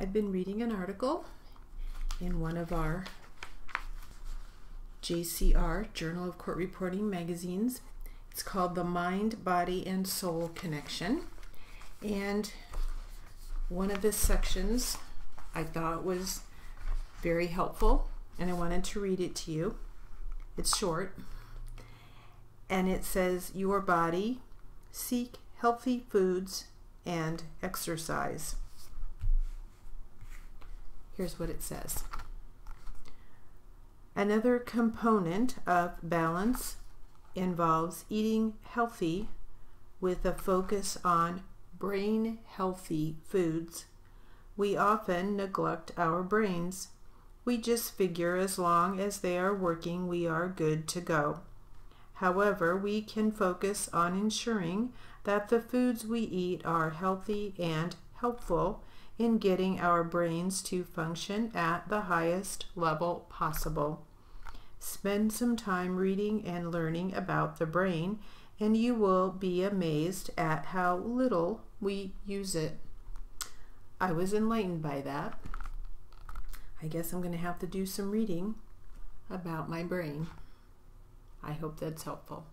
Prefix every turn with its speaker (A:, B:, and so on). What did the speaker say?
A: I've been reading an article in one of our JCR, Journal of Court Reporting magazines. It's called The Mind, Body, and Soul Connection. And one of the sections I thought was very helpful, and I wanted to read it to you. It's short, and it says, Your body, seek healthy foods and exercise. Here's what it says. Another component of balance involves eating healthy with a focus on brain healthy foods. We often neglect our brains. We just figure as long as they are working, we are good to go. However, we can focus on ensuring that the foods we eat are healthy and helpful in getting our brains to function at the highest level possible. Spend some time reading and learning about the brain, and you will be amazed at how little we use it. I was enlightened by that. I guess I'm going to have to do some reading about my brain. I hope that's helpful.